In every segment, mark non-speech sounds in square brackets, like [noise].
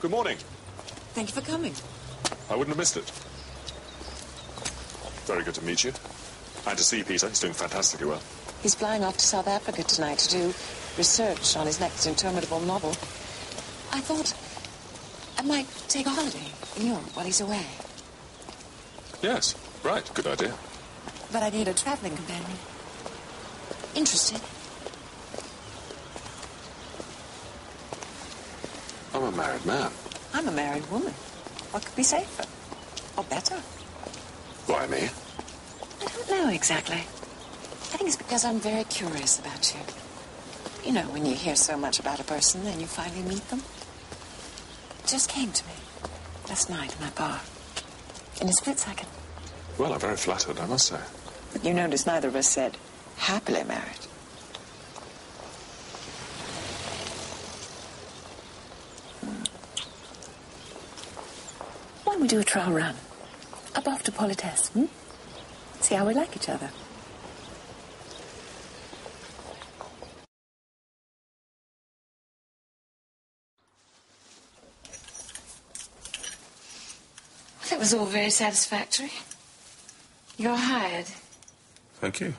Good morning. Thank you for coming. I wouldn't have missed it. Very good to meet you. And to see Peter. He's doing fantastically well. He's flying off to South Africa tonight to do research on his next interminable novel. I thought I might take a holiday in Europe while he's away. Yes, right. Good idea. But I need a traveling companion. Interested? I'm a married man. I'm a married woman. What could be safer? Or better? Why me? I don't know exactly. I think it's because I'm very curious about you. You know, when you hear so much about a person and you finally meet them. It just came to me last night in my bar. In a split second. Well, I'm very flattered, I must say. But you notice neither of us said happily married. Don't we do a trial run? Up after to Politesse, hmm? See how we like each other. That was all very satisfactory. You're hired. Thank you.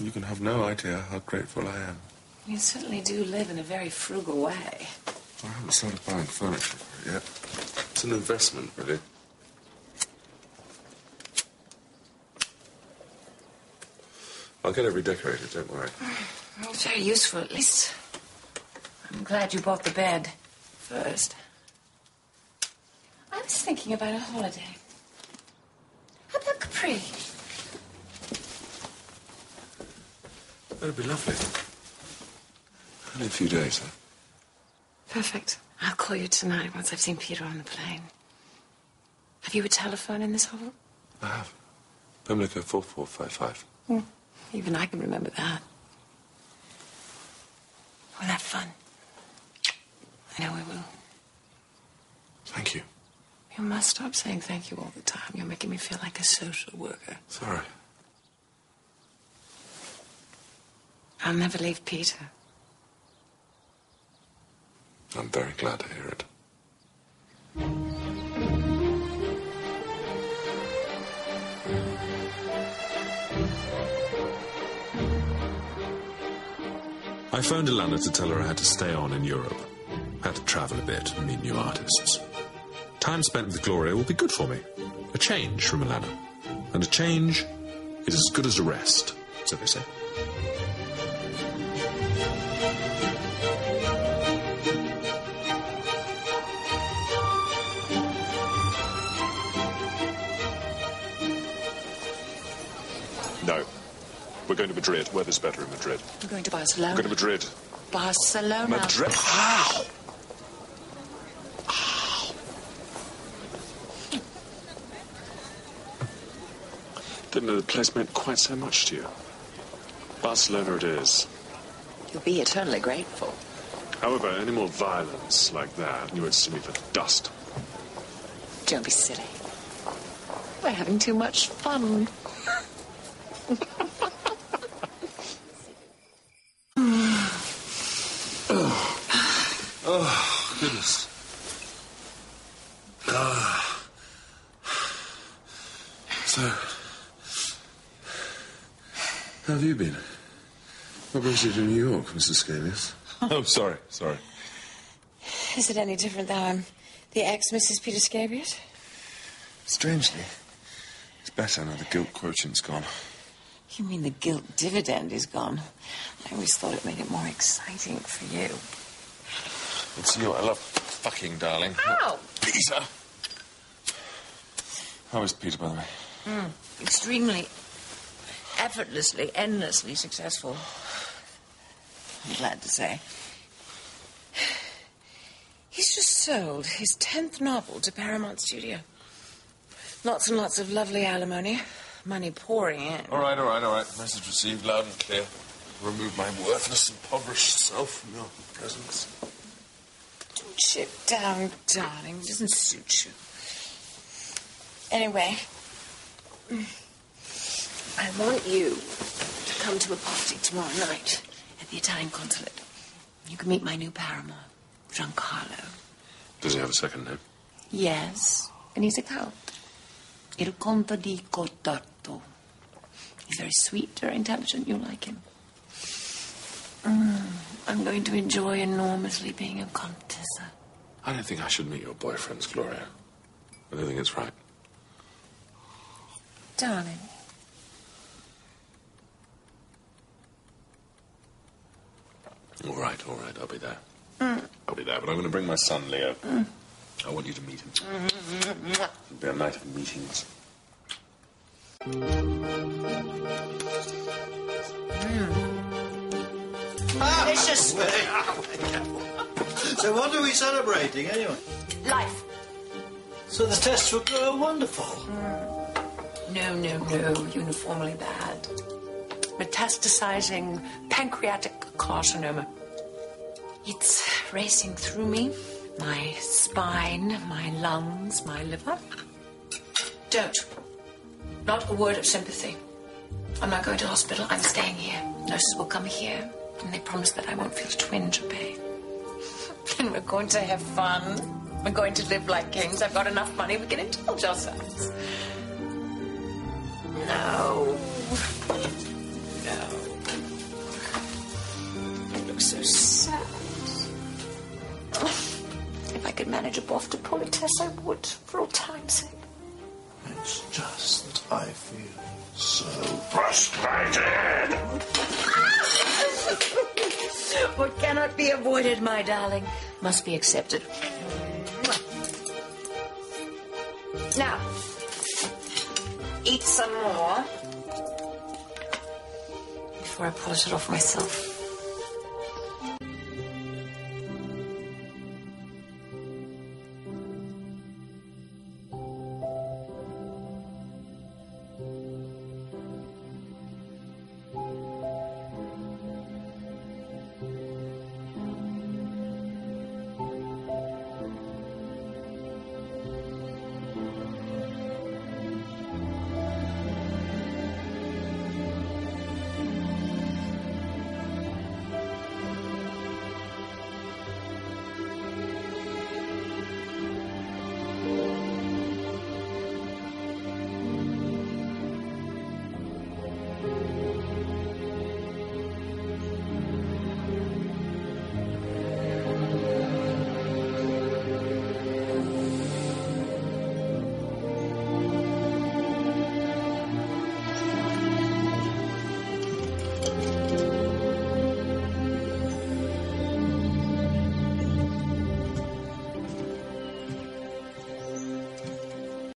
You can have no idea how grateful I am. You certainly do live in a very frugal way. I haven't started buying furniture yet. It's an investment, really. I'll get it redecorated, don't worry. [sighs] Well, very useful, at least. I'm glad you bought the bed first. I was thinking about a holiday. How about Capri? That'd be lovely. Only a few days, though. Perfect. I'll call you tonight once I've seen Peter on the plane. Have you a telephone in this hovel? I have. Pimlico 4455. Hmm. Even I can remember that. We'll have fun. I know we will. Thank you. You must stop saying thank you all the time. You're making me feel like a social worker. Sorry. I'll never leave Peter. I'm very glad to hear it. I phoned Alana to tell her I had to stay on in Europe. I had to travel a bit and meet new artists. Time spent with Gloria will be good for me. A change from Alana. And a change is as good as a rest, so they say. Going to Madrid. Weather's better in Madrid. We're going to Barcelona. We're going to Madrid. Barcelona. Madrid. How? Didn't know the place meant quite so much to you. Barcelona it is. You'll be eternally grateful. However, any more violence like that, you won't see me for dust. Don't be silly. We're having too much fun. [laughs] Oh, goodness. Ah. So, how have you been? What brings you to New York, Mr. Scabius? [laughs] oh, sorry, sorry. Is it any different that I'm the ex Mrs. Peter Scabius? Strangely, it's better now the guilt quotient's gone. You mean the guilt dividend is gone? I always thought it made it more exciting for you. It's you I love fucking, darling. Ow! Peter! How is Peter, by the way? Mm, extremely, effortlessly, endlessly successful. I'm glad to say. He's just sold his tenth novel to Paramount Studio. Lots and lots of lovely alimony. Money pouring in. All right, all right, all right. Message received loud and clear. Remove my worthless, impoverished self from your presence. Don't chip down, darling. It doesn't suit you. Anyway, I want you to come to a party tomorrow night at the Italian consulate. You can meet my new paramour, Giancarlo. Does he have a second name? Yes, and he's a count. Il Conte di Codotto. He's very sweet, very intelligent. You'll like him. Mm, I'm going to enjoy enormously being a contessa. I don't think I should meet your boyfriends, Gloria. I don't think it's right. Darling. All right, all right, I'll be there. I'll be there, but I'm going to bring my son, Leo. I want you to meet him. Mm-hmm. It'll be a night of meetings. Mm. Ah! Delicious. [laughs] So what are we celebrating anyway? Life. So the tests were uh, wonderful. Mm. No, no, no. Uniformly bad. Metastasizing pancreatic carcinoma. It's racing through me. My spine, my lungs, my liver. Don't. Not a word of sympathy. I'm not going to hospital. I'm staying here. Nurses will come here, and they promise that I won't feel a twinge of pain. and we're going to have fun. We're going to live like kings. I've got enough money. We can indulge ourselves. No. If I could manage a boff to politesse, I would, for all time's sake. It's just that I feel so Frustrated! [laughs] What cannot be avoided, my darling, must be accepted. Now, eat some more before I polish it off myself.